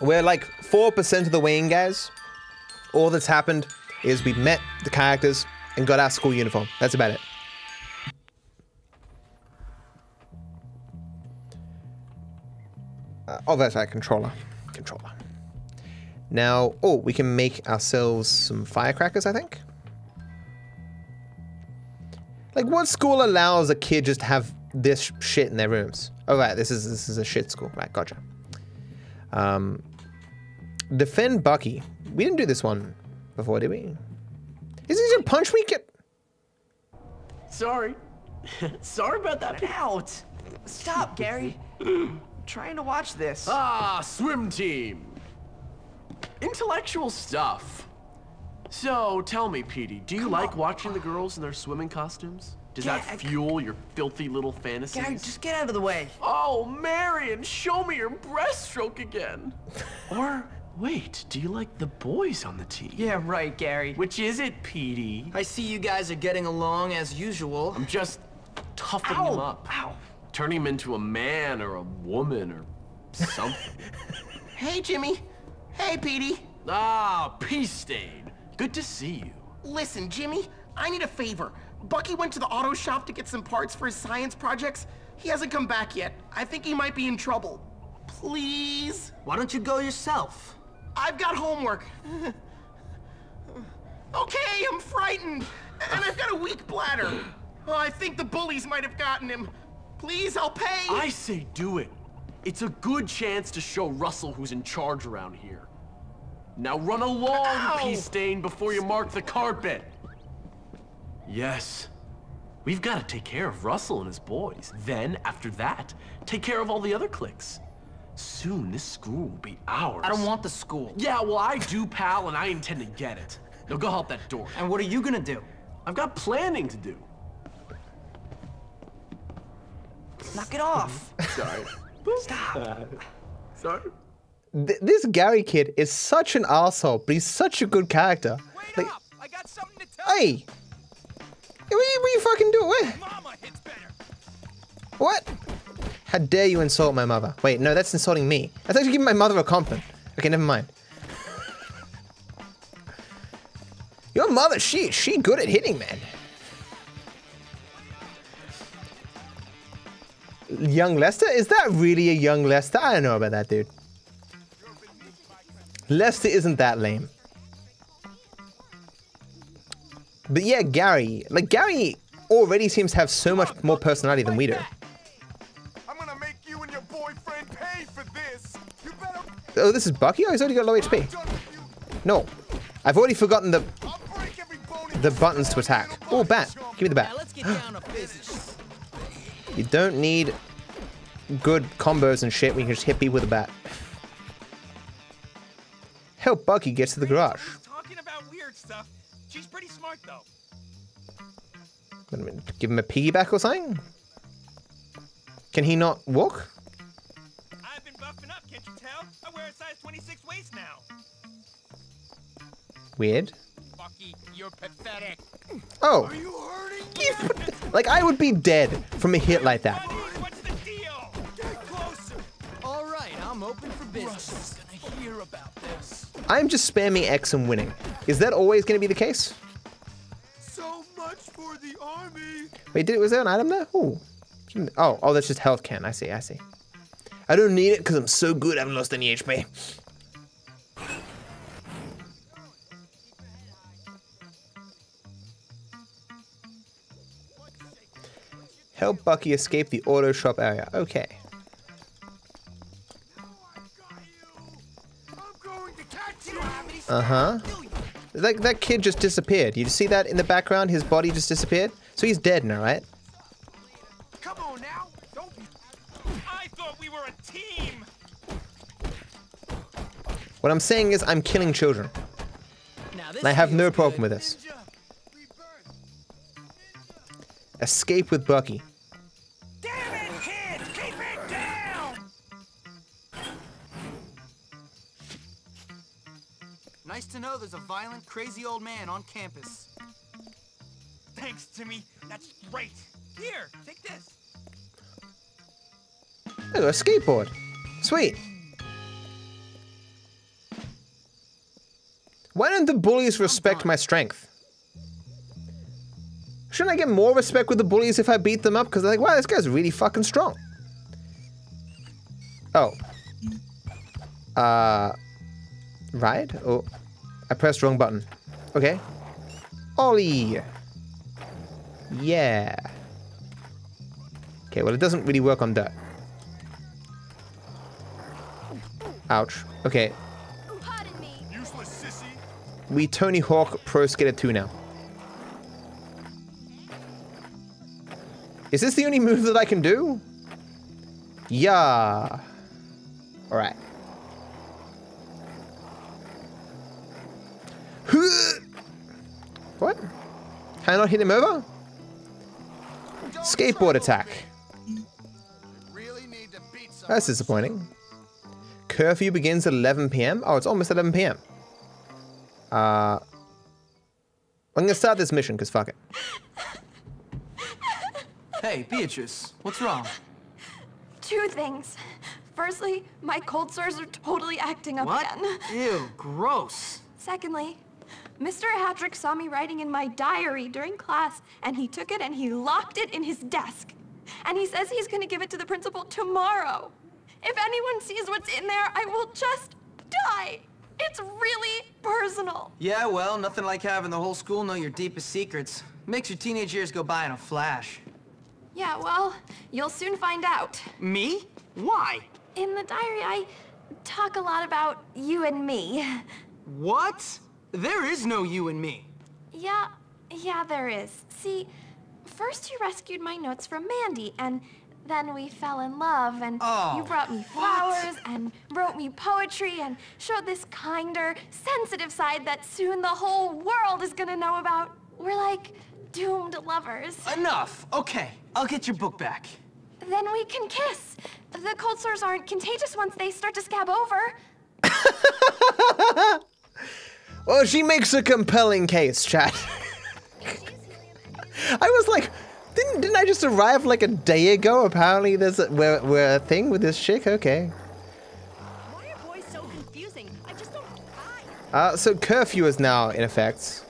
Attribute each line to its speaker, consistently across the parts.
Speaker 1: We're like 4% of the way in, guys. All that's happened is we've met the characters and got our school uniform. That's about it. Uh, oh, that's our controller. Controller. Now, oh, we can make ourselves some firecrackers, I think. Like, what school allows a kid just to have this shit in their rooms? Oh, right, this is this is a shit school. Right, gotcha. Um, defend Bucky. We didn't do this one before, did we? Is this a punch me? Get
Speaker 2: Sorry. Sorry about that.
Speaker 3: Out! Stop, Gary. trying to watch this.
Speaker 2: Ah, swim team. Intellectual stuff. So, tell me, Petey, do you like watching the girls in their swimming costumes? Does
Speaker 3: Yeah,
Speaker 2: that fuel your filthy little fantasies?
Speaker 3: Gary, just get out of the way.
Speaker 2: Oh, Marion, show me your breaststroke again. or, wait, do you like the boys on the team?
Speaker 3: Yeah, right, Gary.
Speaker 2: Which is it, Petey?
Speaker 3: I see you guys are getting along as usual.
Speaker 2: I'm just toughening
Speaker 3: Ow!
Speaker 2: him up.
Speaker 3: Ow.
Speaker 2: Turning him into a man or a woman or something.
Speaker 4: Hey, Jimmy. Hey, Petey.
Speaker 2: ah, Peace Stain. Good to see you.
Speaker 4: Listen, Jimmy, I need a favor. Bucky went to the auto shop to get some parts for his science projects. He hasn't come back yet. I think he might be in trouble. Please?
Speaker 3: Why don't you go yourself?
Speaker 4: I've got homework. okay, I'm frightened. And I've got a weak bladder. Oh, I think the bullies might have gotten him. Please, I'll pay.
Speaker 2: I say do it. It's a good chance to show Russell who's in charge around here. Now run along,
Speaker 4: Ow!
Speaker 2: Peace Stain, before you mark the carpet. Yes. We've got to take care of Russell and his boys. Then, after that, take care of all the other cliques. Soon, this school will be ours.
Speaker 3: I don't want the school.
Speaker 2: Yeah, well, I do, pal, and I intend to get it. Now go help that door.
Speaker 3: And what are you gonna do?
Speaker 2: I've got planning to do.
Speaker 3: Knock it off.
Speaker 2: Sorry.
Speaker 3: Stop.
Speaker 2: Sorry.
Speaker 1: Th- this Gary kid is such an asshole, but he's such a good character.
Speaker 5: Wait
Speaker 1: Like,
Speaker 5: up! I got something to tell
Speaker 1: hey,
Speaker 5: you.
Speaker 1: what you, what you fucking doing? What?
Speaker 5: Mama hits better.
Speaker 1: What? How dare you insult my mother? Wait, no, that's insulting me. That's actually giving my mother a compliment. Okay, never mind. Your mother, she she good at hitting, man. Young Lester? Is that really a young Lester? I don't know about that, dude. Lester isn't that lame. But yeah, Gary. Like, Gary already seems to have so much more personality than we do. Oh, this is Bucky? Oh, he's already got low HP.
Speaker 5: Done with you.
Speaker 1: No. I've already forgotten the
Speaker 5: I'll break every bone in
Speaker 1: the buttons to attack. Oh, bat. Give me the bat.
Speaker 3: let's get down to business.
Speaker 1: You don't need good combos and shit when you can just hit people with a bat. Help Bucky get to the garage.
Speaker 5: Talking about weird stuff. She's pretty smart though.
Speaker 1: Wait a minute, Give him a piggyback or something? Can he not walk?
Speaker 5: Can't you tell? I wear a size 26 waist now.
Speaker 1: Weird.
Speaker 5: Bucky, you're pathetic.
Speaker 1: Oh,
Speaker 5: Are you hurting?
Speaker 1: like I would be dead from a hit like that.
Speaker 5: Buddy, what's the deal? Get closer.
Speaker 3: All right, I'm open for business.
Speaker 5: Russell's gonna hear about this.
Speaker 1: I'm just spamming X and winning. Is that always going to be the case?
Speaker 5: So much for the army.
Speaker 1: Wait, did it was there an item there? Ooh. Oh, oh, that's just health can. I see, I see. I don't need it because I'm so good I haven't lost any HP. Help Bucky escape the auto shop area. Okay.
Speaker 5: I'm going to catch you.
Speaker 1: Uh huh. That, that kid just disappeared. You see that in the background? His body just disappeared? So he's dead now, right? What I'm saying is I'm killing children. And I have no problem
Speaker 3: good.
Speaker 1: with this. Escape with Bucky.
Speaker 5: Damn it, kids! Keep it down!
Speaker 3: Nice to know there's a violent, crazy old man on campus.
Speaker 5: Thanks, Timmy. That's great. Here, take this.
Speaker 1: Oh, a skateboard. Sweet. Why don't the bullies respect my strength? Shouldn't I get more respect with the bullies if I beat them up? Because they're like, wow, this guy's really fucking strong. Oh. Uh. Right? Oh. I pressed wrong button. Okay. Ollie. Yeah. Okay, well, it doesn't really work on dirt. Ouch. Okay, we Tony Hawk Pro Skater 2 now. Is this the only move that I can do? Yeah. Alright. What? Can I not hit him over? Skateboard attack. That's disappointing. Curfew begins at 11 p.m. Oh, it's almost 11 p.m. Uh, I'm gonna start this mission because fuck it.
Speaker 6: Hey, Beatrice, what's wrong?
Speaker 7: Two things. Firstly, my cold sores are totally acting up
Speaker 6: What?
Speaker 7: again.
Speaker 6: Ew, gross.
Speaker 7: Secondly, Mr. Hattrick saw me writing in my diary during class, and he took it and he locked it in his desk. And he says he's gonna give it to the principal tomorrow. If anyone sees what's in there, I will just die. It's really personal.
Speaker 6: Yeah, well, nothing like having the whole school know your deepest secrets. Makes your teenage years go by in a flash.
Speaker 7: Yeah, well, you'll soon find out.
Speaker 6: Me? Why?
Speaker 7: In the diary, I talk a lot about you and me.
Speaker 6: What? There is no you and me.
Speaker 7: Yeah, yeah, there is. See, first you rescued my notes from Mandy, and then we fell in love, and
Speaker 6: Oh,
Speaker 7: you brought me
Speaker 6: what?
Speaker 7: flowers, and wrote me poetry, and showed this kinder, sensitive side that soon the whole world is gonna know about. We're like doomed lovers.
Speaker 6: Enough. Okay, I'll get your book back.
Speaker 7: Then we can kiss. The cold sores aren't contagious once they start to scab over.
Speaker 1: Well, she makes a compelling case, chat. I was like, didn't didn't I just arrive like a day ago? Apparently, there's a, we're, we're a thing with this chick. Okay.
Speaker 8: Why are boys so confusing? I just don't. I.
Speaker 1: Uh, so curfew is now in effect.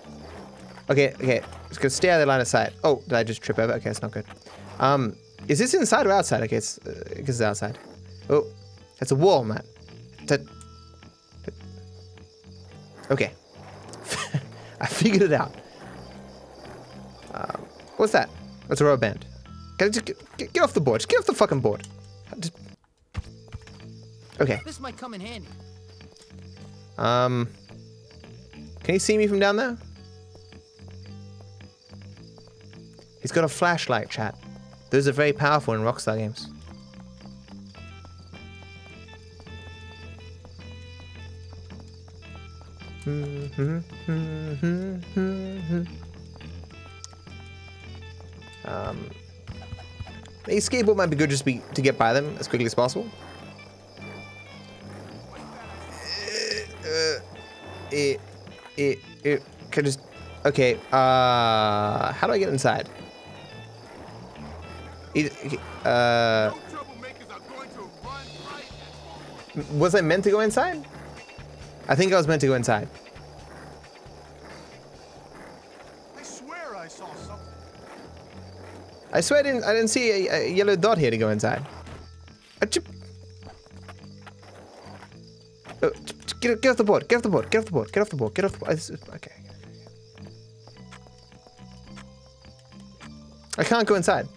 Speaker 1: Okay, okay. Let's go stay out of the line of sight. Oh, did I just trip over? Okay, it's not good. Um, is this inside or outside? Okay, it's, uh, I guess it's outside. Oh, that's a wall, man. That. that- Okay. I figured it out. Um, what's that? That's a rubber band. Get, get, get off the board? Just get off the fucking board. Just... Okay.
Speaker 6: This might come in handy.
Speaker 1: Um, can you see me from down there? He's got a flashlight, chat. Those are very powerful in Rockstar games. Mm-hmm, mm-hmm, mm-hmm. Um, a skateboard might be good just be to get by them as quickly as possible. it, it, it could just. Okay. Uh, how do I get inside? It, uh, was I meant to go inside? I think I was meant to go inside.
Speaker 5: I swear I
Speaker 1: didn't. I didn't see a, a yellow dot here to go inside. Achoo. Oh, get, get off the board. Get off the board. Get off the board. Get off the board. Get off the board. I Okay. I can't go inside.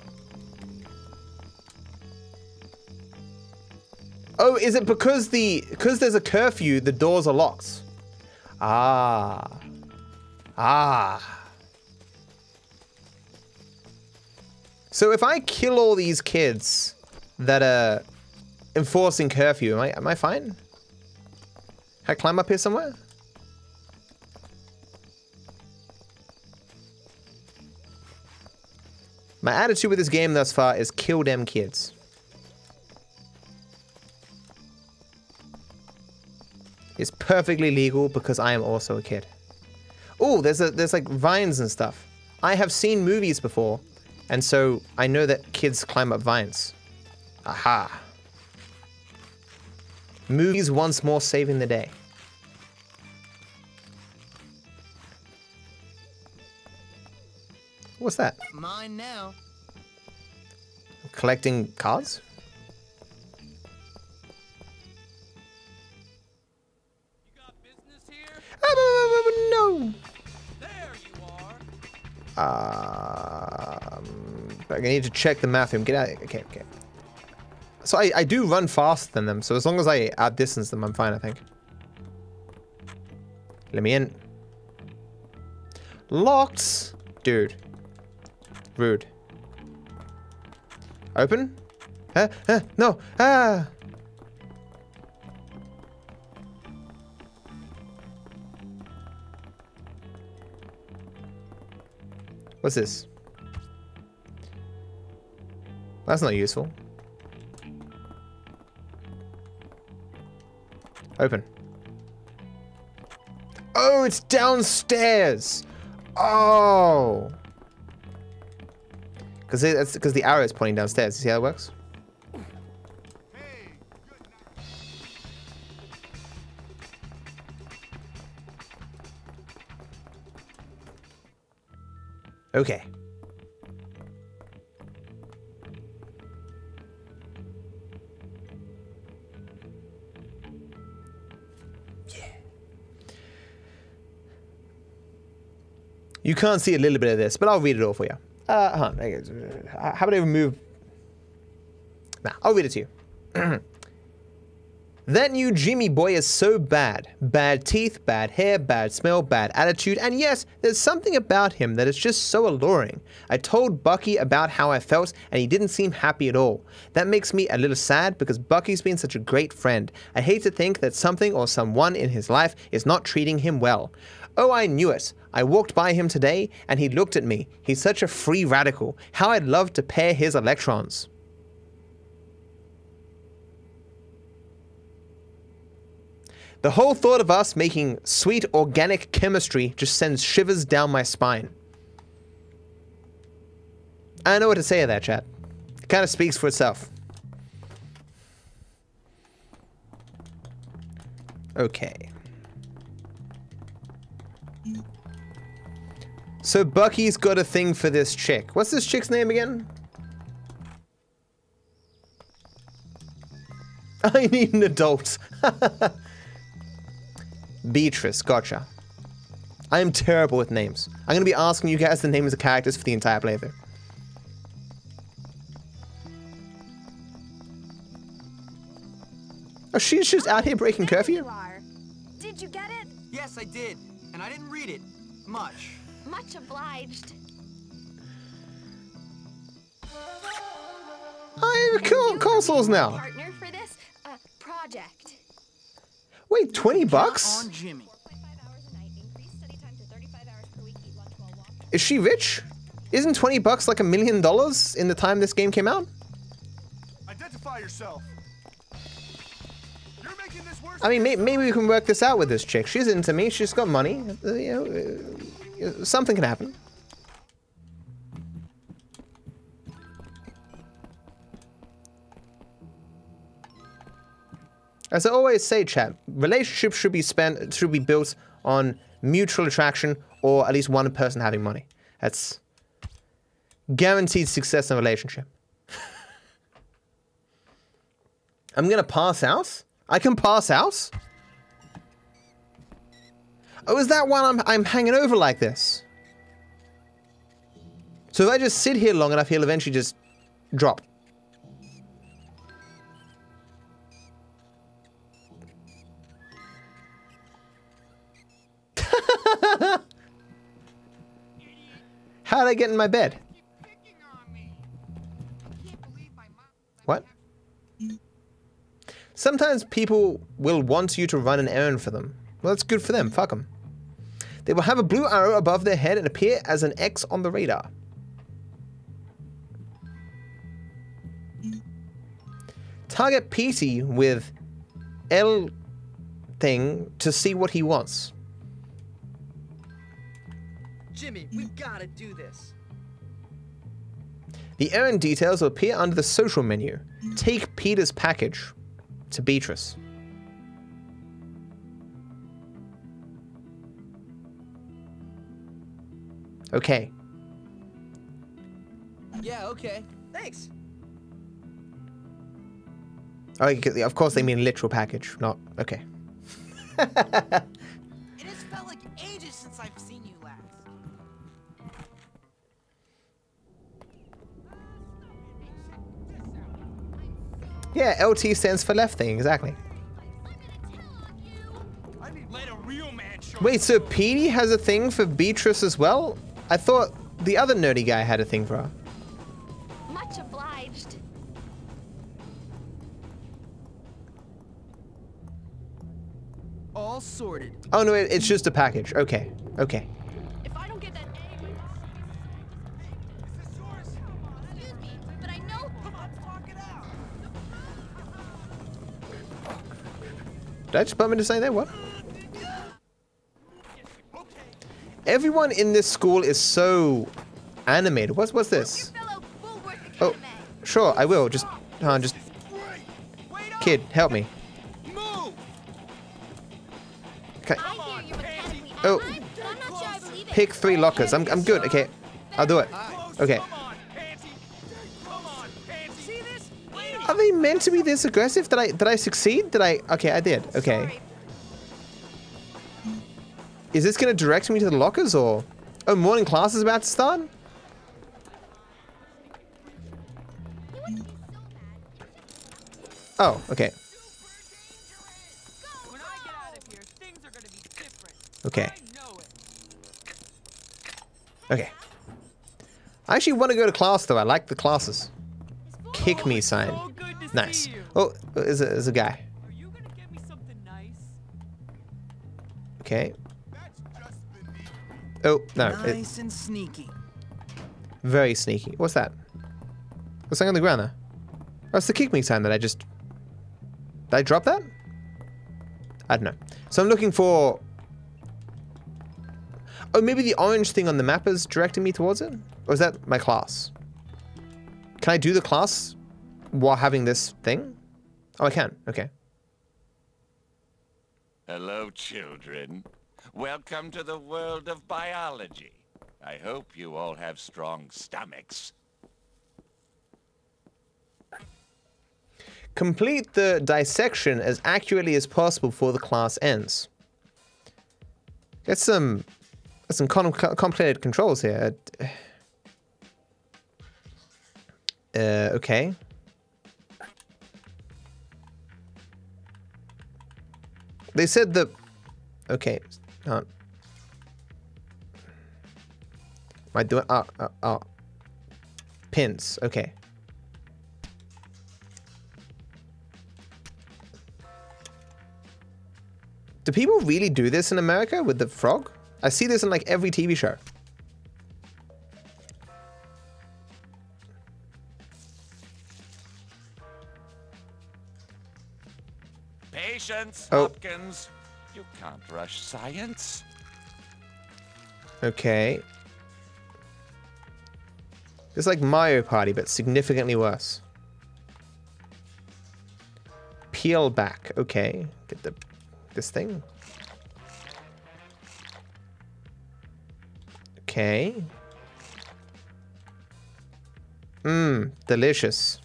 Speaker 1: Oh, is it because the because there's a curfew, the doors are locked? Ah. Ah. So if I kill all these kids that are enforcing curfew, am I am I fine? Can I climb up here somewhere? My attitude with this game thus far is kill them kids. It's perfectly legal because I am also a kid. Oh, there's a there's like vines and stuff. I have seen movies before, and so I know that kids climb up vines. Aha. Movies once more saving the day. What's that?
Speaker 6: Mine now.
Speaker 1: Collecting cards? Ah, no.
Speaker 5: There you are.
Speaker 1: Uh, I need to check the math room. Get out. Okay, okay. So I, I do run faster than them, so as long as I outdistance them, I'm fine, I think. Let me in. Locked! Dude. Rude. Open? Huh? Huh? No! Ah! What's this? That's not useful. Open. Oh, it's downstairs. Oh. Because that's because the arrow is pointing downstairs. You see how it works? Okay. You can't see a little bit of this, but I'll read it all for you. Uh, huh, uh, how about I remove... Nah, I'll read it to you. that new Jimmy boy is so bad. Bad teeth, bad hair, bad smell, bad attitude, and yes, there's something about him that is just so alluring. I told Bucky about how I felt, and he didn't seem happy at all. That makes me a little sad because Bucky's been such a great friend. I hate to think that something or someone in his life is not treating him well. Oh, I knew it. I walked by him today and he looked at me. He's such a free radical. How I'd love to pair his electrons. The whole thought of us making sweet organic chemistry just sends shivers down my spine. I know what to say to that, chat. It kind of speaks for itself. Okay. So Bucky's got a thing for this chick. What's this chick's name again? I need an adult. Beatrice, gotcha. I am terrible with names. I'm going to be asking you guys the names of characters for the entire playthrough. Oh, she's just out here breaking curfew?
Speaker 8: you are. Did you get it?
Speaker 6: Yes, I did. And I didn't read it. Much.
Speaker 8: Much obliged.
Speaker 1: I have consoles now.
Speaker 8: Partner for this uh, project.
Speaker 1: Wait, 20 bucks?
Speaker 6: On Jimmy.
Speaker 8: 4.5 hours a night, increase study time to 35 hours per week, eat lunch while walking.
Speaker 1: Is she rich? Isn't 20 bucks like a million dollars in the time this game came out?
Speaker 5: Identify yourself. You're making this worse.
Speaker 1: I mean, may maybe we can work this out with this chick. She's into me. She's got money. Uh, you know, uh, something can happen. As I always say, chat, relationships should be spent should be built on mutual attraction or at least one person having money. That's guaranteed success in a relationship. I'm gonna pass out? I can pass out? Oh, is that why I'm, I'm hanging over like this? So if I just sit here long enough, he'll eventually just drop. How'd I get in my bed? What? Sometimes people will want you to run an errand for them. Well, that's good for them. Fuck them. They will have a blue arrow above their head and appear as an X on the radar. Target PT with L thing to see what he wants.
Speaker 6: Jimmy, we gotta do this.
Speaker 1: The errand details will appear under the social menu. Take Peter's package to Beatrice. Okay.
Speaker 6: Yeah, okay. Thanks.
Speaker 1: Oh, of course they mean literal package, not okay.
Speaker 6: It has felt like ages since I've seen you last.
Speaker 1: Yeah, LT stands for left thing, exactly.
Speaker 5: Let a real man show
Speaker 1: Wait, so Petey has a thing for Beatrice as well? I thought the other nerdy guy had a thing for her.
Speaker 7: Much obliged.
Speaker 6: All sorted.
Speaker 1: Oh no, it- it's just a package. Okay, okay.
Speaker 8: If I don't get that A,
Speaker 5: Is this yours?
Speaker 8: excuse me, but I know.
Speaker 5: Come on, fuck it out.
Speaker 1: Did I just bump into something there? What?
Speaker 5: Okay.
Speaker 1: Everyone in this school is so animated. What's what's this? Oh, sure, I will. Just, hold on, just
Speaker 5: Great. Wait up.
Speaker 1: kid, help me. Okay,
Speaker 8: I hear you mechanically
Speaker 1: Oh.
Speaker 8: outlined, but I'm not sure I believe it.
Speaker 1: pick three lockers. I'm I'm good. Okay, I'll do it. Okay.
Speaker 5: Come on, Pansy. Come on, Pansy. See this? Wait up.
Speaker 1: Are they meant to be this aggressive? Did I did I succeed? Did I? Okay, I did. Okay. Is this gonna direct me to the lockers or? Oh, morning class is about to start. Oh, okay,
Speaker 3: When I get out of here, things are gonna be different.
Speaker 1: okay, okay. I actually want to go to class though. I like the classes. Kick me sign.
Speaker 3: To
Speaker 1: Nice. Oh, there's a, there's a guy.
Speaker 3: Are you gonna get me something nice?
Speaker 1: Okay.
Speaker 5: That's just beneath.
Speaker 1: Oh no, it-
Speaker 6: Nice and sneaky.
Speaker 1: very sneaky. What's that? What's something on the ground there? Oh, it's the kick me sign that I just. Did I drop that? I don't know. So I'm looking for. Oh, maybe the orange thing on the map is directing me towards it? Or is that my class? Can I do the class while having this thing? Oh, I can. Okay.
Speaker 9: Hello, children. Welcome to the world of biology. I hope you all have strong stomachs.
Speaker 1: Complete the dissection as accurately as possible before the class ends. Get some, get some com- complicated controls here. Uh, okay. They said the. Okay. Uh, am I doing? Oh, oh, oh. Pins. Okay. Do people really do this in America with the frog? I see this in like every TV show.
Speaker 9: Patience,
Speaker 1: Oh.
Speaker 9: Hopkins. You can't rush science.
Speaker 1: Okay. It's like Mario Party, but significantly worse. Peel back. Okay. Get the this thing. Okay. Mmm, delicious.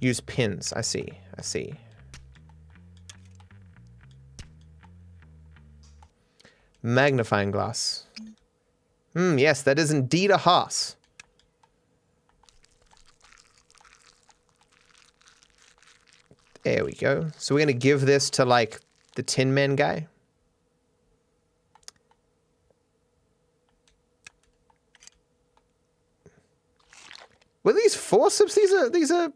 Speaker 1: Use pins. I see. I see. Magnifying glass. Hmm, yes, that is indeed a Haas. There we go. So we're going to give this to, like, the Tin Man guy. Were these forceps? These are, these are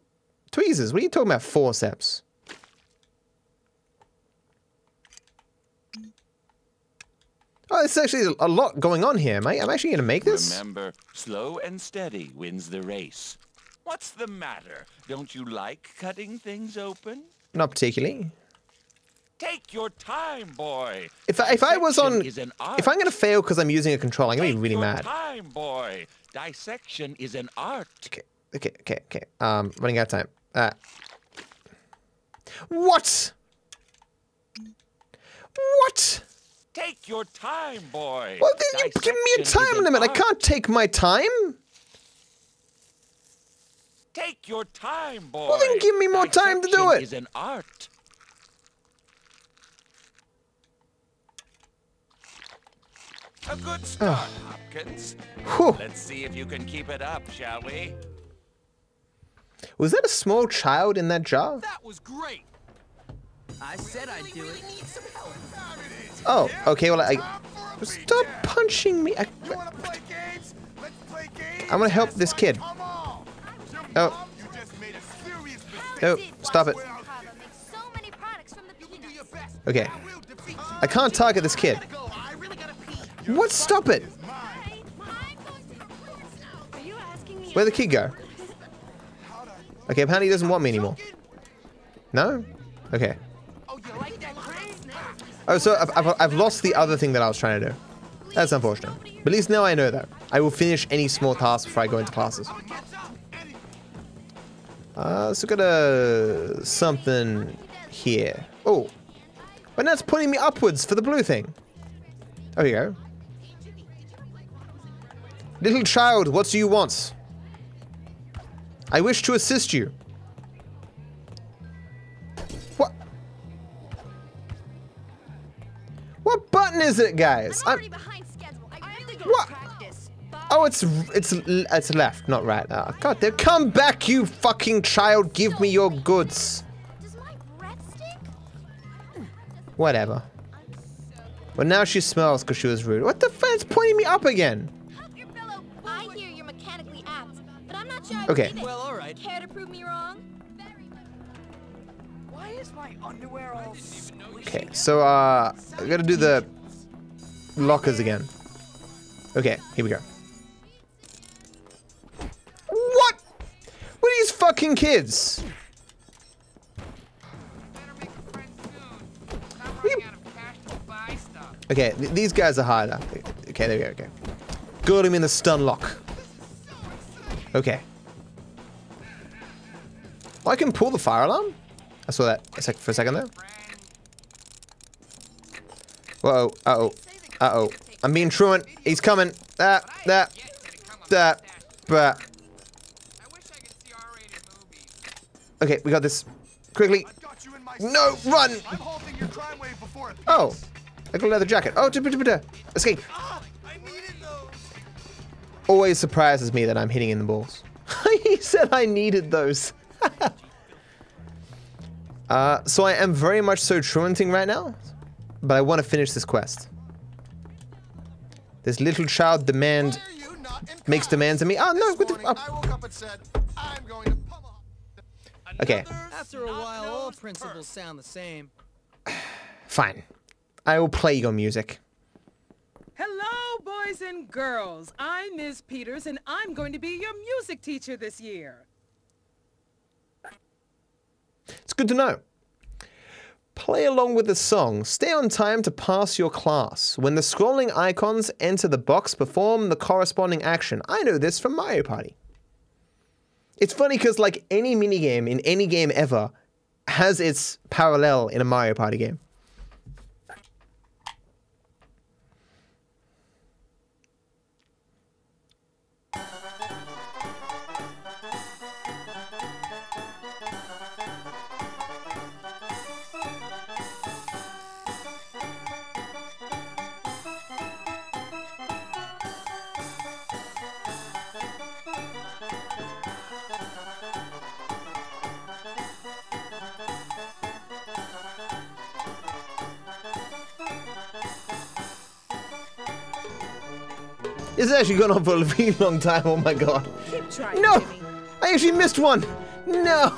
Speaker 1: tweezers. What are you talking about, forceps? Oh, there's actually a lot going on here. Am I, I'm actually going to make this?
Speaker 9: Remember, slow and steady wins the race. What's the matter? Don't you like cutting things open?
Speaker 1: Not particularly.
Speaker 9: Take your time, boy.
Speaker 1: If I, if I was on,
Speaker 9: is an art.
Speaker 1: if I'm gonna fail because I'm using a control, I'm gonna be
Speaker 9: Take
Speaker 1: really
Speaker 9: your
Speaker 1: mad.
Speaker 9: time, boy. Dissection is an art.
Speaker 1: Okay, okay, okay, okay. Um, running out of time. Uh, what? What?
Speaker 9: Take your time, boy.
Speaker 1: Well, then you give me a time limit. I can't take my time.
Speaker 9: Take your time, boy.
Speaker 1: Well, then give me more time to do
Speaker 9: Dissection
Speaker 1: it.
Speaker 9: is an art. A good ah. start, Hopkins.
Speaker 1: Whew.
Speaker 9: Let's see if you can keep it up, shall we?
Speaker 1: Was that a small child in that jar?
Speaker 5: That was great.
Speaker 6: I said I'd do it.
Speaker 1: Oh, okay. Well, I stop punching me. I. I'm gonna help this kid. Oh, no, stop it. Okay.
Speaker 5: I
Speaker 1: can't target this kid. What? Stop it. Where'd the kid go? Okay, apparently he doesn't want me anymore. No? Okay.
Speaker 4: Oh, you like that crane?
Speaker 1: Oh, so I've, I've, I've lost the other thing that I was trying to do. That's unfortunate. But at least now I know that. I will finish any small tasks before I go into classes. Uh, so got a something here. Oh, but now it's pointing me upwards for the blue thing. Oh, you go. Little child, what do you want? I wish to assist you. What is it, guys?
Speaker 8: I'm
Speaker 1: I'm-
Speaker 8: already behind schedule. I really gotta
Speaker 1: What?
Speaker 8: practice.
Speaker 1: Oh, it's it's it's left, not right. Oh, God, damn. come back, you fucking child! Give me your goods.
Speaker 8: Does my breath stink?
Speaker 1: Whatever. Well, now she smells because she was rude. What the fuck? It's pointing me up again.
Speaker 8: Help your. I hear you're mechanically apt, but I'm not sure I
Speaker 1: Okay.
Speaker 8: believe it.
Speaker 6: Well, all right.
Speaker 8: Care to prove me wrong?
Speaker 3: Why is my underwear all
Speaker 1: Okay, so uh, I gotta do the lockers again. Okay, here we go. What? What are these fucking kids? Okay, th- these guys are harder. Okay, there we go. Okay, got him in the stun lock. Okay. I can pull the fire alarm. I saw that for a second there. Whoa, uh oh, uh oh. I'm being truant. He's coming. That, that, that, but. Okay, we got this. Quickly. No, run! Oh, I got a leather jacket. Oh, escape. Always surprises me that I'm hitting in the balls. he said I needed those. uh, so I am very much so truanting right now, but I want to finish this quest. This little child demand
Speaker 5: Why are you not in
Speaker 1: makes demands of me. Oh no,
Speaker 5: This
Speaker 1: what the? Oh,
Speaker 5: I woke up and said, I'm going to pummel.
Speaker 1: okay,
Speaker 6: After a while, all principles sound the same.
Speaker 1: fine. I will play your music.
Speaker 10: Hello, boys and girls. I'm Ms. Peters, and I'm going to be your music teacher this year.
Speaker 1: It's good to know. Play along with the song. Stay on time to pass your class. When the scrolling icons enter the box, perform the corresponding action. I know this from Mario Party. It's funny because, like, any minigame in any game ever has its parallel in a Mario Party game. This has actually gone on for a really long time. Oh my god.
Speaker 10: Trying,
Speaker 1: No!
Speaker 10: Jimmy.
Speaker 1: I actually missed one! No!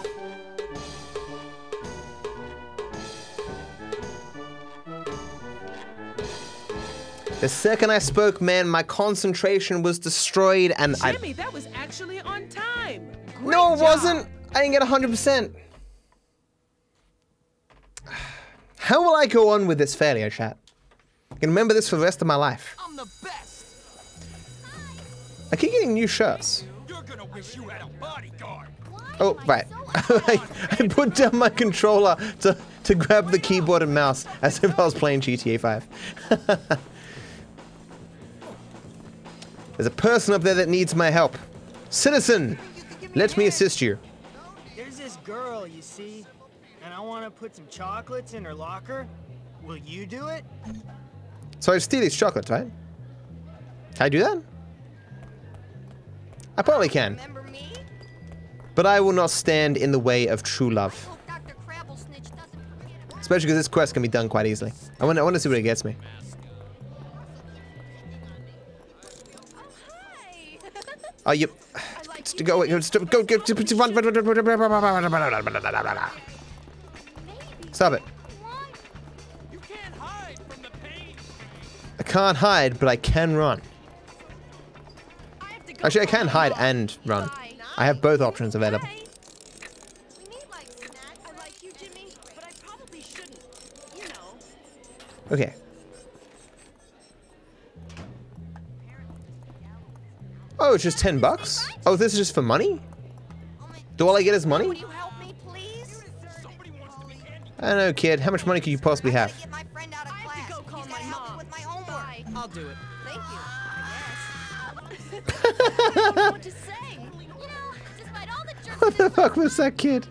Speaker 1: The second I spoke, man, my concentration was destroyed and I.
Speaker 10: Jimmy, that was actually on time. Great
Speaker 1: No, it
Speaker 10: job.
Speaker 1: wasn't! I didn't get 100%. How will I go on with this failure, chat? I can remember this for the rest of my life.
Speaker 5: I'm the best.
Speaker 1: I keep getting new shirts.
Speaker 5: You're gonna wish you had a bodyguard.
Speaker 1: Oh, right. I, I put down my controller to, to grab the keyboard and mouse as if I was playing GTA 5. There's a person up there that needs my help. Citizen! Let me assist you.
Speaker 11: There's this girl, you see, and I want to put some chocolates in her locker. Will you do it?
Speaker 1: So I steal these chocolates, right? Can I do that? I probably can. But I will not stand in the way of true love. Especially because this quest can be done quite easily. I want, I want to see what it gets me. Oh, you... Go, go, go, go, Stop it. I can't hide, but I can run. Actually, I can hide and run. I have both options available. Okay. Oh, it's just 10 bucks? Oh, this is just for money? Do all I get is money? I don't know, kid. How much money could you possibly have?
Speaker 11: I'll do it.
Speaker 8: What the
Speaker 1: fuck was that kid?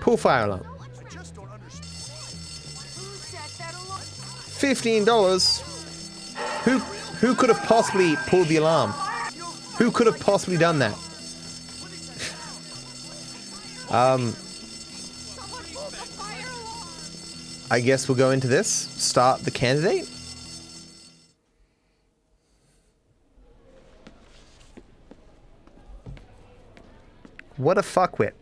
Speaker 1: Pull fire alarm. Fifteen dollars. Who who could have possibly pulled the alarm? Who could have possibly done that? um. I guess we'll go into this. Start the candidate. What a fuckwit.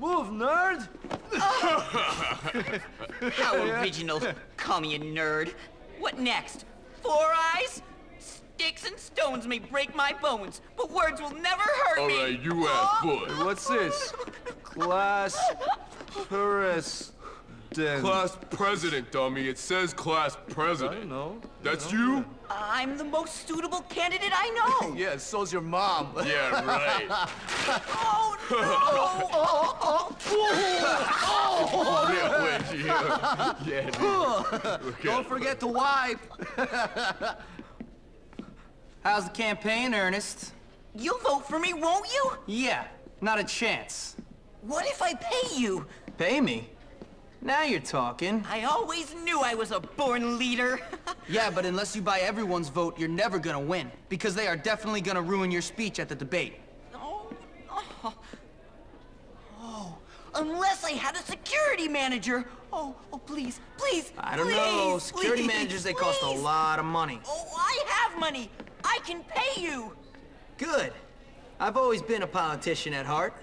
Speaker 12: Move, nerd!
Speaker 13: How original. Call me a nerd. What next? Four eyes? Sticks and stones may break my bones, but words will never hurt
Speaker 5: All
Speaker 13: me.
Speaker 5: right, you ask boy.
Speaker 12: What's this? Class president.
Speaker 5: Class president, dummy. It says class president.
Speaker 12: I know.
Speaker 5: That's you?
Speaker 13: I'm the most suitable candidate I know.
Speaker 12: yeah, so's your mom.
Speaker 5: Yeah, right.
Speaker 13: oh no! oh, oh, oh, oh, oh.
Speaker 5: yeah, wait, yeah. Yeah, dude. Okay.
Speaker 6: Don't forget to wipe. How's the campaign, Earnest?
Speaker 13: You'll vote for me, won't you?
Speaker 6: Yeah, not a chance.
Speaker 13: What if I pay you?
Speaker 6: Pay me? Now you're talking.
Speaker 13: I always knew I was a born leader.
Speaker 6: yeah, but unless you buy everyone's vote, you're never gonna win. Because they are definitely gonna ruin your speech at the debate.
Speaker 13: Oh, oh. oh, unless I had a security manager. Oh, oh, please, please,
Speaker 6: I don't
Speaker 13: please,
Speaker 6: know. Security
Speaker 13: please,
Speaker 6: managers, they
Speaker 13: please.
Speaker 6: cost a lot of money.
Speaker 13: Oh, I have money. I can pay you.
Speaker 6: Good. I've always been a politician at heart.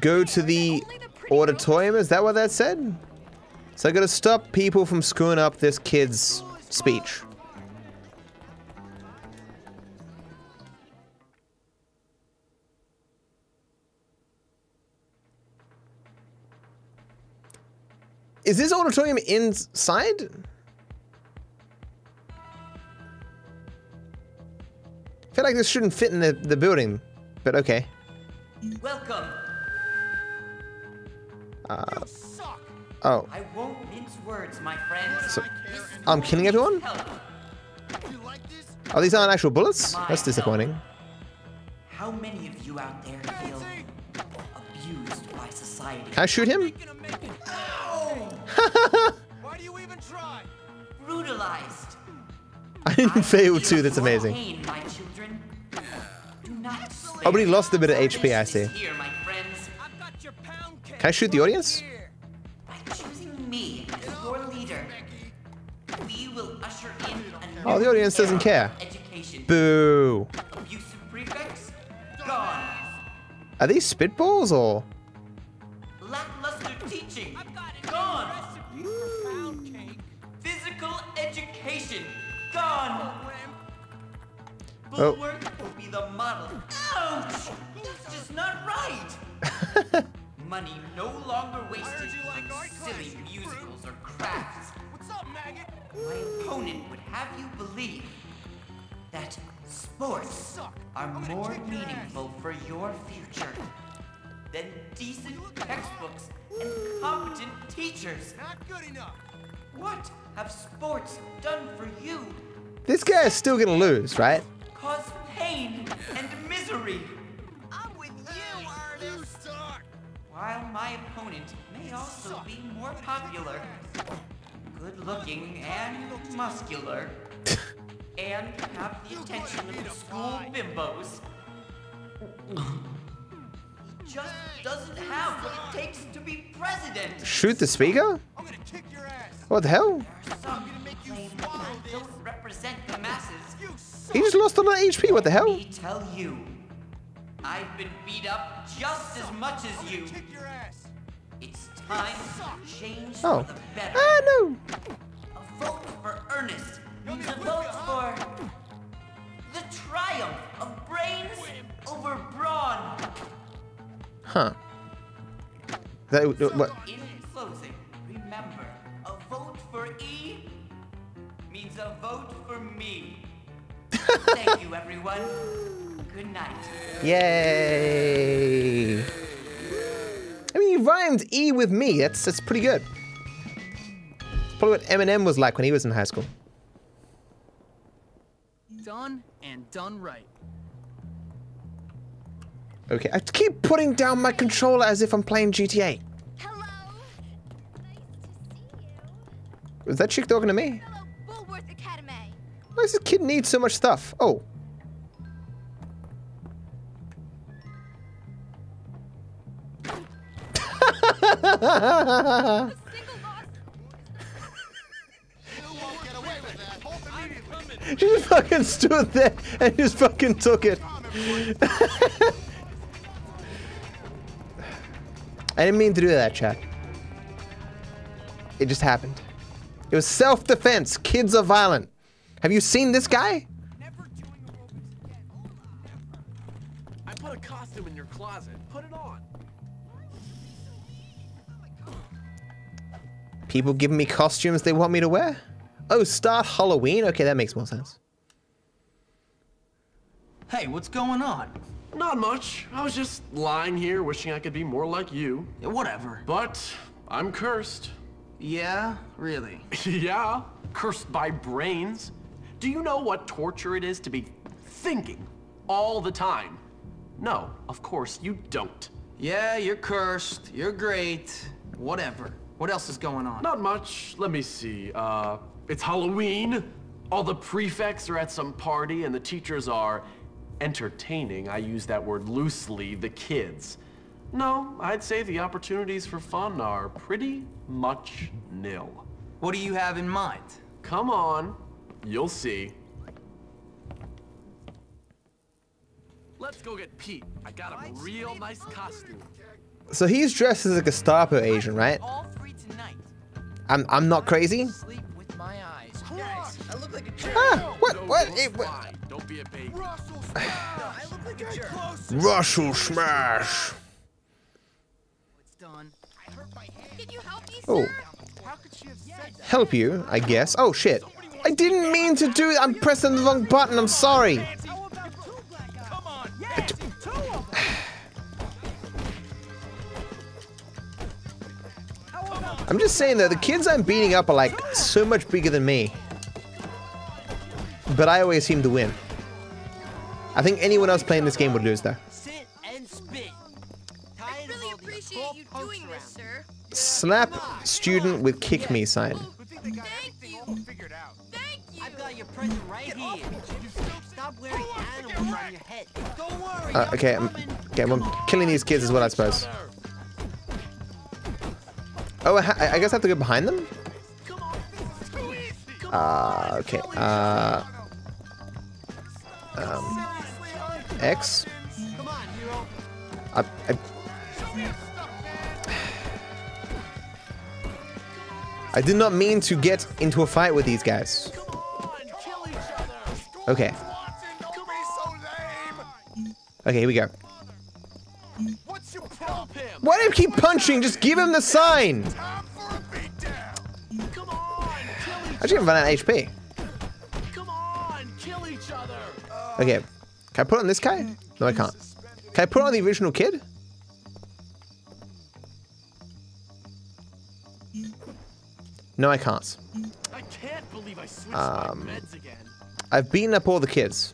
Speaker 1: Go to the auditorium. Is that what that said? So I gotta stop people from screwing up this kid's speech. Is this auditorium inside? I feel like this shouldn't fit in the, the building, but okay.
Speaker 13: Welcome.
Speaker 1: Uh, oh,
Speaker 13: I won't mince words, my friends.
Speaker 1: so I'm killing everyone? Oh, these aren't actual bullets? That's disappointing.
Speaker 13: How many of you out there feel abused by society?
Speaker 1: Can I shoot him?
Speaker 13: Why do you even try? Brutalized.
Speaker 1: I didn't fail too, that's amazing.
Speaker 13: Pain, my children. Do not
Speaker 1: Oh, but he lost a bit of HP, I see.
Speaker 13: Here, my friends.
Speaker 1: Can I shoot the audience?
Speaker 13: By choosing me as your leader, we will usher in a
Speaker 1: Oh, the audience doesn't care.
Speaker 13: Education.
Speaker 1: Boo.
Speaker 13: Abusive gone.
Speaker 1: Are these spitballs or?
Speaker 13: Lackluster teaching, gone. Physical education, gone.
Speaker 1: Oh.
Speaker 13: Bullworth oh. will be the model. Ouch! That's just not right. Money no longer wasted on silly musicals or crafts. What's up, maggot? My opponent would have you believe that sports are more meaningful for your future than decent textbooks and competent teachers. Not good enough. What have sports done for you?
Speaker 1: This guy is still gonna lose, right?
Speaker 13: Cause pain and misery. While my opponent may also be more popular, good looking and muscular, and have the attention of the school bimbos. He just doesn't have what it takes to be president.
Speaker 1: Shoot the speaker? What the hell?
Speaker 13: Some claim I don't the masses.
Speaker 1: He just lost a lot of HP. What the hell?
Speaker 13: Let me tell you, I've been beat up just as much as you. Kick your ass. It's time to change
Speaker 1: Oh.
Speaker 13: for the better.
Speaker 1: Ah, no.
Speaker 13: A vote for Earnest means a vote for the triumph of brains over brawn.
Speaker 1: Huh. That, what?
Speaker 13: In closing, remember, a vote for E means a vote for me. Thank you, everyone. Good night.
Speaker 1: Yay! I mean, you rhymed E with me. That's that's pretty good. Probably what Eminem was like when he was in high school.
Speaker 11: Done and done right.
Speaker 1: Okay, I keep putting down my controller as if I'm playing GTA. Was that chick talking to me?
Speaker 14: Bullworth Academy.
Speaker 1: Why does this kid need so much stuff? Oh. She just fucking stood there and just fucking took it. I didn't mean to do that, chat. It just happened. It was self-defense. Kids are violent. Have you seen this guy? People giving me costumes they want me to wear? Oh, start Halloween? Okay, that makes more sense.
Speaker 6: Hey, what's going on?
Speaker 2: Not much. I was just lying here wishing I could be more like you.
Speaker 6: Yeah, whatever.
Speaker 2: But I'm cursed.
Speaker 6: Yeah, really.
Speaker 2: yeah, cursed by brains. Do you know what torture it is to be thinking all the time? No, of course you don't.
Speaker 6: Yeah, you're cursed. You're great. Whatever. What else is going on?
Speaker 2: Not much. Let me see. Uh, it's Halloween. All the prefects are at some party and the teachers are entertaining. I use that word loosely, the kids. No, I'd say the opportunities for fun are pretty much nil.
Speaker 6: What do you have in mind?
Speaker 2: Come on, you'll see. Let's go get Pete. I got him a real nice costume.
Speaker 1: So he's dressed as a Gestapo agent, right? I'm I'm not crazy.
Speaker 11: Sleep with my eyes. Guys, I look like.
Speaker 1: Ah, what what? It, what?
Speaker 2: Don't be a baby.
Speaker 11: I look like.
Speaker 1: Russell Smash.
Speaker 11: It's done. I hurt my hand.
Speaker 14: Can you help me,
Speaker 1: Oh.
Speaker 11: How could she have said that?
Speaker 1: help you, I guess. Oh shit. I didn't mean to do it. I'm pressing the wrong button. I'm sorry. I'm just saying though, the kids I'm beating up are like so much bigger than me. But I always seem to win. I think anyone else playing this game would lose though.
Speaker 11: Sit and spit.
Speaker 14: I really appreciate you doing this, sir.
Speaker 1: Slap student with kick me sign.
Speaker 14: Thank. Thank you.
Speaker 11: I've got your present right here. Stop wearing animals on your head. Don't worry.
Speaker 1: Uh, okay, I'm, okay, I'm killing these kids is what I suppose. Oh, I, I guess I have to go behind them? Uh, okay, uh... Um... X? I, I, I did not mean to get into a fight with these guys. Okay. Okay, here we go. Why do you keep punching? Just give him the sign. How'd you even find out HP? Okay. Can I put on this guy? No, I can't. Can I put on the original kid? No, I can't.
Speaker 2: I can't believe I switched my meds again.
Speaker 1: I've beaten up all the kids.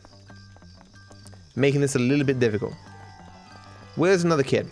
Speaker 1: Making this a little bit difficult. Where's another kid?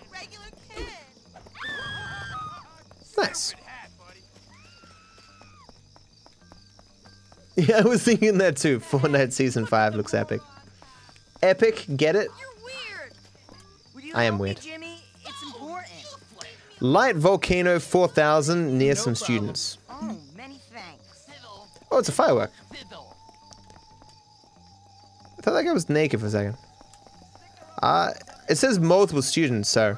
Speaker 1: Nice.
Speaker 6: Yeah,
Speaker 1: I was thinking that too. Fortnite Season 5 looks epic. Epic, get it? I am weird.
Speaker 11: Jimmy, it's important.
Speaker 1: Light Volcano 4000 near some students.
Speaker 11: Oh.
Speaker 1: Oh, it's a firework. I thought that guy was naked for a second. Uh, it says multiple students, so.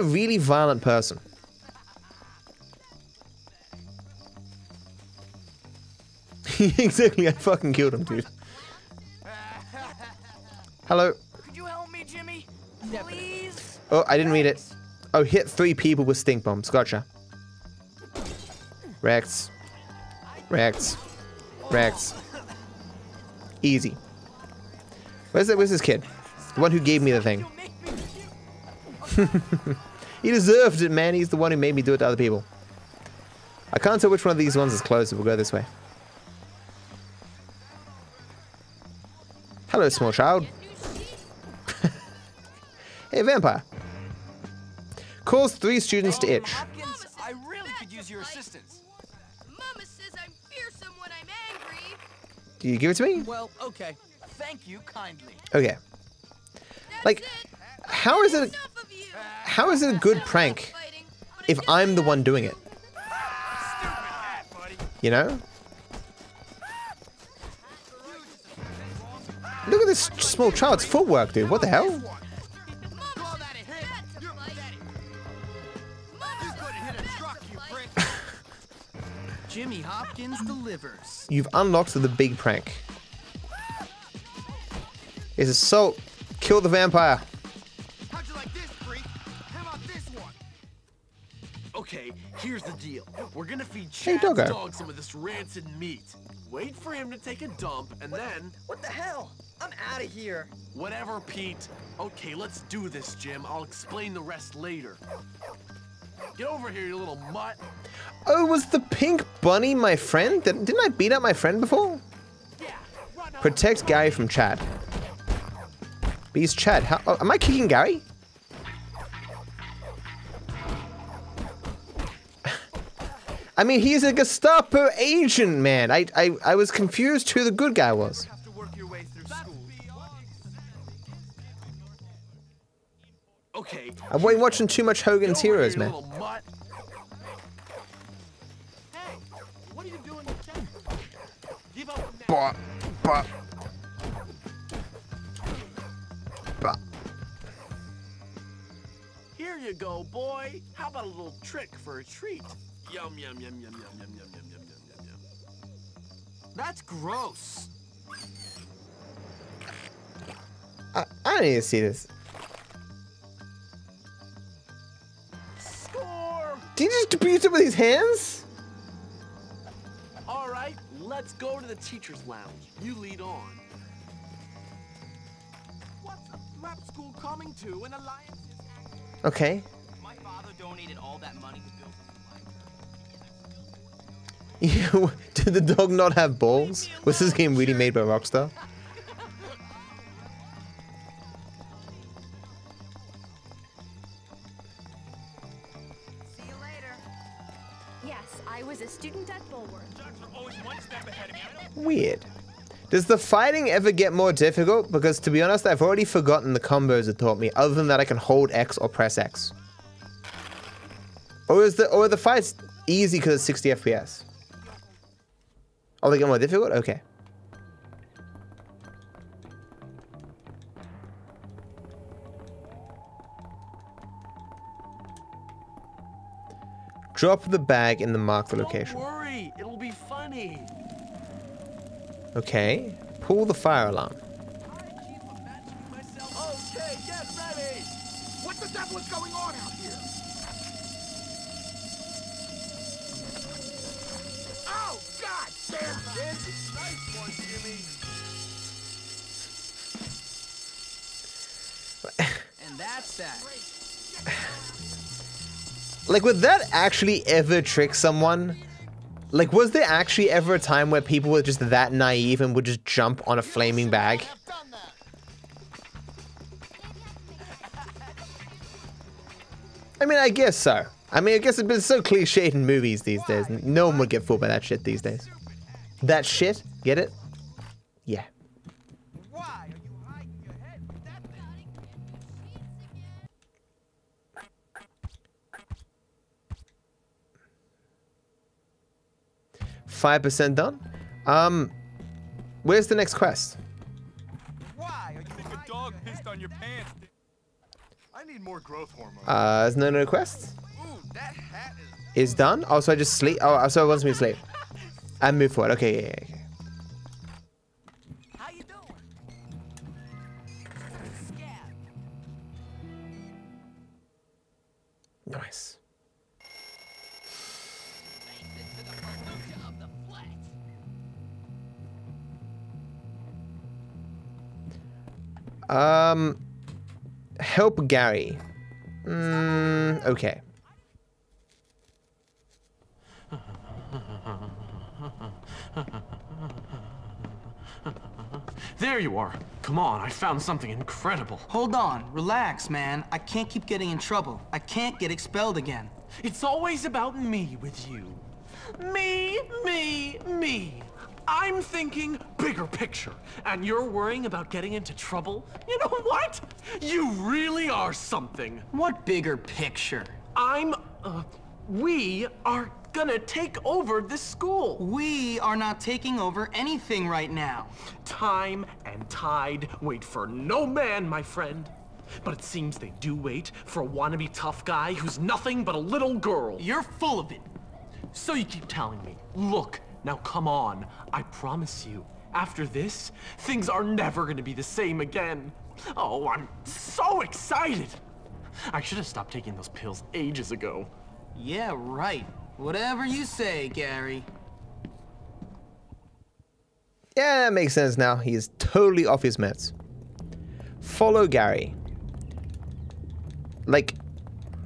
Speaker 6: a
Speaker 1: really violent person. exactly, I fucking killed him, dude. Hello.
Speaker 11: Could you help me, Jimmy? Please?
Speaker 1: Oh, I didn't read it. Oh, hit three people with stink bombs. Gotcha. Rex. Rex. Rex. Easy. Where's that? Where's this kid? The one who gave me the thing. he deserved it, man. He's the one who made me do it to other people. I can't tell which one of these ones is closer. We'll go this way. Hello, small child. hey, vampire. Cause three students to itch.
Speaker 6: Hopkins, I really could use your assistance.
Speaker 14: Mama says I'm fearsome when I'm angry.
Speaker 1: Do you give it to me?
Speaker 6: Well, okay. Thank you kindly.
Speaker 1: Okay. Like, how is it? How is it a good prank if I'm the one doing it? You know? Look at this small child's footwork, dude. What the hell?
Speaker 6: Jimmy Hopkins delivers.
Speaker 1: You've unlocked the big prank. Is assault. Kill the vampire. Hey,
Speaker 2: Chad's
Speaker 1: doggo.
Speaker 2: dog some of this rancid meat. Wait for him to take a dump, and then...
Speaker 6: What the hell? I'm out of here.
Speaker 2: Whatever, Pete. Okay, let's do this, Jim. I'll explain the rest later. Get over here, you little mutt.
Speaker 1: Oh, was the pink bunny my friend? Did- Didn't I beat up my friend before? Protect Gary from Chad. But he's Chad. How, oh, am I kicking Gary? I mean, he's a Gestapo agent, man. I, I, I was confused who the good guy was.
Speaker 2: Okay.
Speaker 1: I've been watching too much Hogan's Heroes, man.
Speaker 2: little mutt.
Speaker 1: Bah, bah. Bah.
Speaker 2: Here you go, boy. How about a little trick for a treat? Yum, yum, yum, yum, yum, yum, yum, yum, yum, yum, yum, yum.
Speaker 6: That's gross.
Speaker 1: I, I don't need to see this.
Speaker 2: Score!
Speaker 1: Did he just abuse it with his hands?
Speaker 2: All right, let's go to the teacher's lounge. You lead on.
Speaker 5: What's a rap school coming to an alliance?
Speaker 1: Okay.
Speaker 5: My father donated all that money to build
Speaker 1: Yeah, Did the dog not have balls? Was this game really made by Rockstar? Weird. Does the fighting ever get more difficult? Because to be honest, I've already forgotten the combos it taught me, other than that I can hold X or press X. Or is the or are the fights easy because it's 60 FPS? Oh, they get more difficult? Okay. Drop the bag in the marked location.
Speaker 2: Don't worry, it'll be funny.
Speaker 1: Okay. Pull the fire alarm.
Speaker 6: That's that.
Speaker 1: Like, would that actually ever trick someone? Like, was there actually ever a time where people were just that naive and would just jump on a flaming bag? I mean, I guess so. I mean, I guess it's been so cliched in movies these days. No one would get fooled by that shit these days. That shit? Get it? Yeah. Five percent done. Um, where's the next quest?
Speaker 5: Why? Are you think a dog pissed on your pants? I need more growth hormone.
Speaker 1: Uh, is no no quest? Is done. Oh, so I just sleep. Oh, so it wants me to sleep. And move forward. Okay, yeah, yeah, okay. Nice. Um, help Gary. Mm, okay.
Speaker 2: There you are. Come on, I found something incredible.
Speaker 6: Hold on, relax, man. I can't keep getting in trouble. I can't get expelled again.
Speaker 2: It's always about me with you. Me, me, me. I'm thinking bigger picture, and you're worrying about getting into trouble? You know what? You really are something.
Speaker 6: What bigger picture?
Speaker 2: I'm, uh, we are gonna take over this school.
Speaker 6: We are not taking over anything right now.
Speaker 2: Time and tide wait for no man, my friend. But it seems they do wait for a wannabe tough guy who's nothing but a little girl.
Speaker 6: You're full of it.
Speaker 2: So you keep telling me, look, now come on. I promise you, after this, things are never gonna be the same again. Oh, I'm so excited. I should have stopped taking those pills ages ago.
Speaker 6: Yeah, right. Whatever you say, Gary.
Speaker 1: Yeah, that makes sense now. He is totally off his meds. Follow Gary. Like,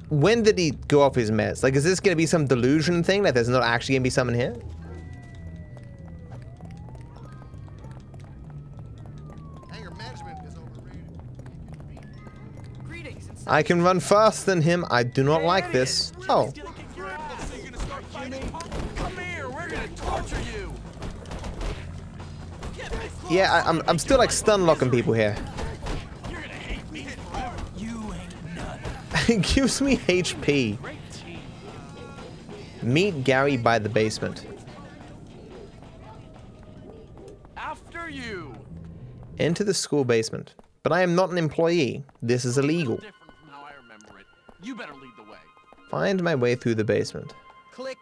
Speaker 1: when did he go off his meds? Like, is this going to be some delusion thing? Like, there's not actually going to be someone here? I can run faster than him. I do not like this. Oh. Yeah, I, I'm, I'm still like stun locking people here. it gives me HP. Meet Gary by the basement.
Speaker 2: After you.
Speaker 1: Enter the school basement. But I am not an employee. This is illegal.
Speaker 2: You better lead the way.
Speaker 1: Find my way through the basement.
Speaker 2: Click.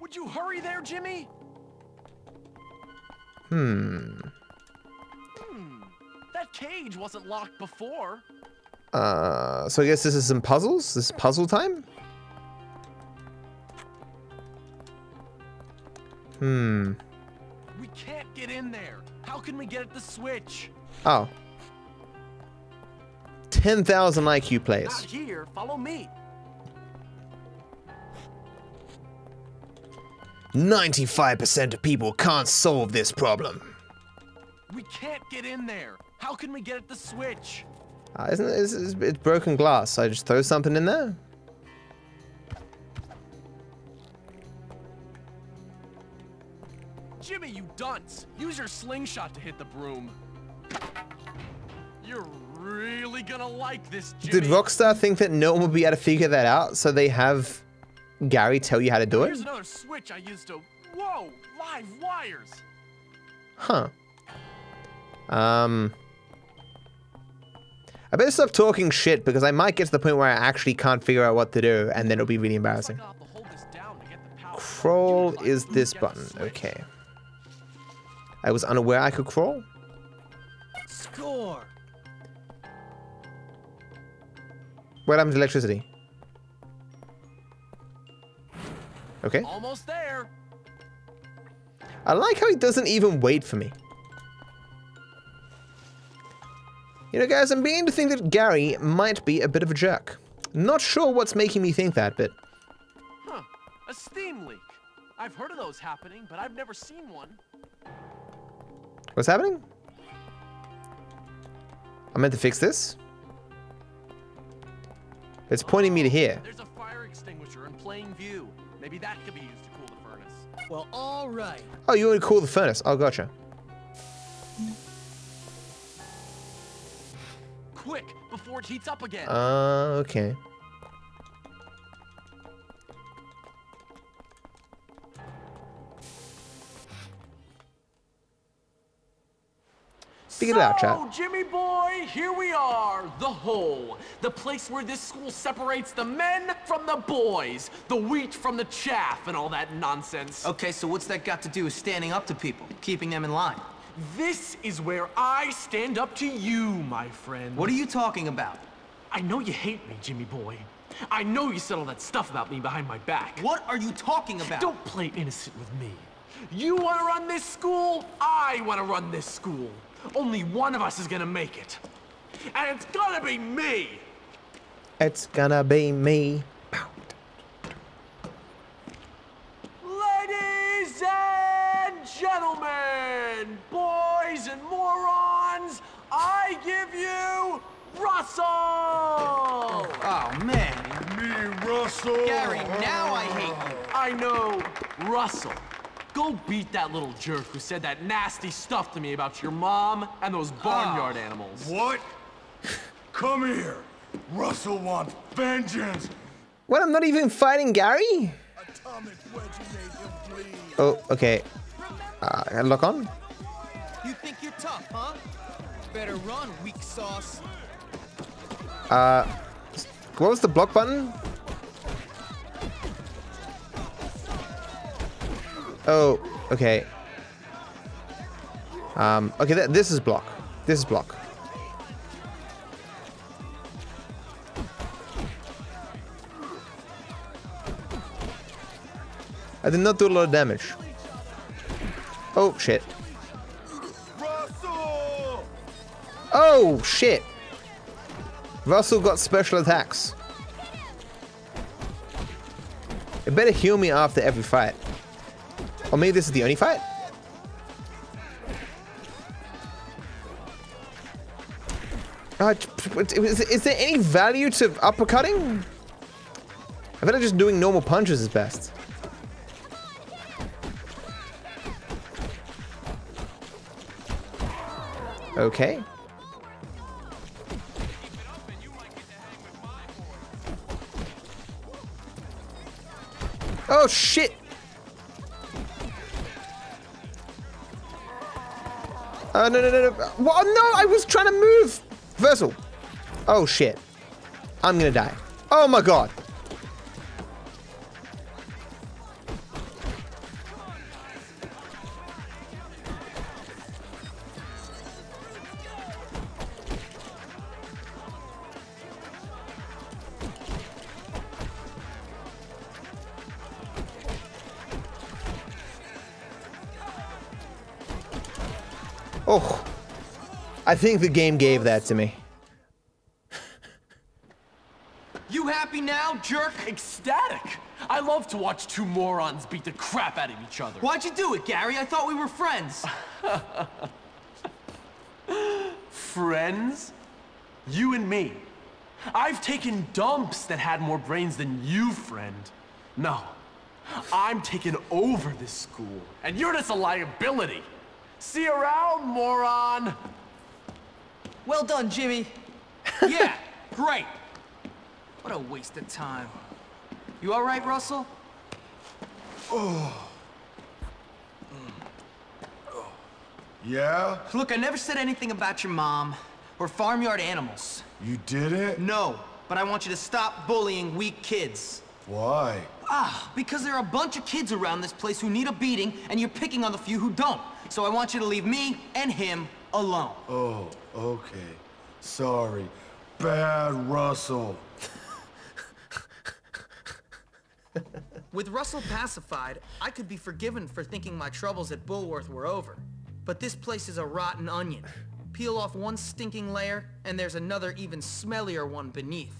Speaker 2: Would you hurry there, Jimmy?
Speaker 1: Hmm.
Speaker 2: Hmm. That cage wasn't locked before.
Speaker 1: Uh, so I guess this is some puzzles? This is puzzle time? Hmm.
Speaker 2: We can't get in there. How can we get at the switch?
Speaker 1: Oh. 10,000 IQ players.
Speaker 2: here. Follow me.
Speaker 1: 95% of people can't solve this problem.
Speaker 2: We can't get in there. How can we get at the switch?
Speaker 1: Uh, isn't it? It's, it's, it's broken glass. So I just throw something in there.
Speaker 2: Jimmy, you dunce! Use your slingshot to hit the broom. You're really gonna like this, Jimmy.
Speaker 1: Did Rockstar think that no one would be able to figure that out, so they have Gary tell you how to do it?
Speaker 2: Here's another switch I used to. Whoa! Live wires!
Speaker 1: Huh. Um. I better stop talking shit because I might get to the point where I actually can't figure out what to do and then it'll be really embarrassing. Crawl is this button. Okay. I was unaware I could crawl.
Speaker 11: Score.
Speaker 1: What happened to electricity? Okay.
Speaker 2: Almost there.
Speaker 1: I like how he doesn't even wait for me. You know, guys, I'm beginning to think that Gary might be a bit of a jerk. Not sure what's making me think that, but
Speaker 2: Huh. A steam leak. I've heard of those happening, but I've never seen one.
Speaker 1: what's happening? I meant to fix this? It's pointing me to here.
Speaker 2: There's a fire extinguisher in plain view. Maybe that could be used to cool the furnace.
Speaker 11: Well, all right.
Speaker 1: Oh, you want to cool the furnace. Oh, gotcha.
Speaker 2: Quick, before it heats up again.
Speaker 1: Uh, okay. Figure it out, chat.
Speaker 2: So, Jimmy boy, here we are, the hole. The place where this school separates the men from the boys, the wheat from the chaff, and all that nonsense.
Speaker 6: Okay, so what's that got to do with standing up to people, keeping them in line?
Speaker 2: This is where I stand up to you, my friend.
Speaker 6: What are you talking about?
Speaker 2: I know you hate me, Jimmy boy. I know you said all that stuff about me behind my back.
Speaker 6: What are you talking about?
Speaker 2: Don't play innocent with me. You want to run this school? I want to run this school. Only one of us is gonna make it. And it's gonna be me!
Speaker 1: It's gonna be me.
Speaker 2: Ladies and gentlemen, boys and morons, I give you Russell!
Speaker 6: Oh, man.
Speaker 12: Me, Russell.
Speaker 6: Gary, now I hate you.
Speaker 2: I know, Russell. Go beat that little jerk who said that nasty stuff to me about your mom and those barnyard animals.
Speaker 12: What? Come here. Russell wants vengeance.
Speaker 1: What? I'm not even fighting Gary? Oh, okay. Uh, I lock on?
Speaker 11: You think you're tough, huh? Better run, weak sauce.
Speaker 1: Uh, what was the block button? Oh, okay. Um, okay, th this is block. This is block. I did not do a lot of damage. Oh, shit. Oh, shit. Russell got special attacks. It better heal me after every fight. Or maybe this is the only fight? Uh, is, is there any value to uppercutting? I feel just doing normal punches is best. Okay. Oh shit! Oh, no, no, no, no. What? No, I was trying to move. Versal. Oh, shit. I'm gonna die. Oh, my God. I think the game gave that to me.
Speaker 6: You happy now, jerk?
Speaker 2: Ecstatic! I love to watch two morons beat the crap out of each other.
Speaker 6: Why'd you do it, Gary? I thought we were friends.
Speaker 2: Friends? You and me. I've taken dumps that had more brains than you, friend. No, I'm taking over this school, and you're just a liability. See you around, moron.
Speaker 6: Well done, Jimmy.
Speaker 2: Yeah, great.
Speaker 6: What a waste of time. You all right, Russell?
Speaker 12: Oh. Yeah?
Speaker 6: Look, I never said anything about your mom or farmyard animals.
Speaker 12: You did it?
Speaker 6: No, but I want you to stop bullying weak kids.
Speaker 12: Why?
Speaker 6: Ah, because there are a bunch of kids around this place who need a beating, and you're picking on the few who don't. So I want you to leave me and him alone.
Speaker 12: Oh, okay. Sorry. Bad Russell.
Speaker 6: With Russell pacified, I could be forgiven for thinking my troubles at Bullworth were over. But this place is a rotten onion. Peel off one stinking layer, and there's another even smellier one beneath.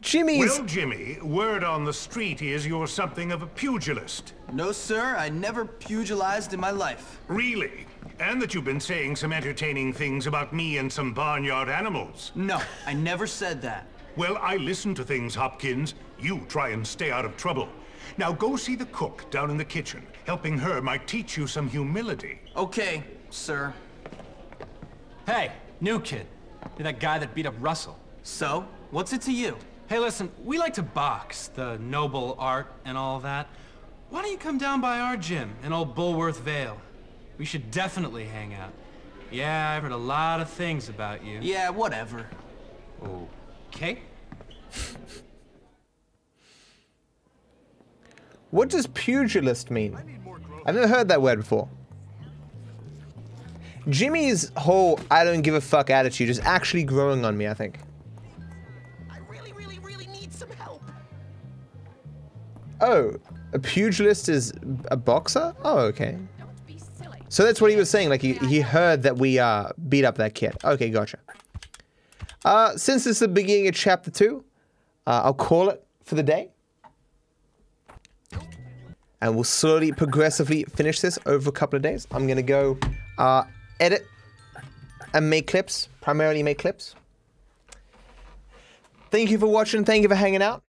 Speaker 1: Jimmy's...
Speaker 15: Well, Jimmy, word on the street is you're something of a pugilist.
Speaker 6: No, sir. I never pugilized in my life.
Speaker 15: Really? And that you've been saying some entertaining things about me and some barnyard animals.
Speaker 6: No, I never said that.
Speaker 15: Well, I listen to things, Hopkins. You try and stay out of trouble. Now go see the cook down in the kitchen. Helping her might teach you some humility.
Speaker 6: Okay, sir.
Speaker 16: Hey, new kid. You're that guy that beat up Russell.
Speaker 6: So? What's it to you?
Speaker 16: Hey, listen, we like to box, the noble art and all that. Why don't you come down by our gym in old Bullworth Vale? We should definitely hang out. Yeah, I've heard a lot of things about you.
Speaker 6: Yeah, whatever.
Speaker 16: Okay.
Speaker 1: What does pugilist mean? I've never heard that word before. Jimmy's whole I don't give a fuck attitude is actually growing on me, I think. Oh, a pugilist is a boxer? Oh, okay. So that's what he was saying, like he, he heard that we uh, beat up that kid. Okay, gotcha. Uh, since it's the beginning of chapter 2, uh, I'll call it for the day. And we'll slowly, progressively finish this over a couple of days. I'm going to go uh, edit and make clips, primarily make clips. Thank you for watching. Thank you for hanging out.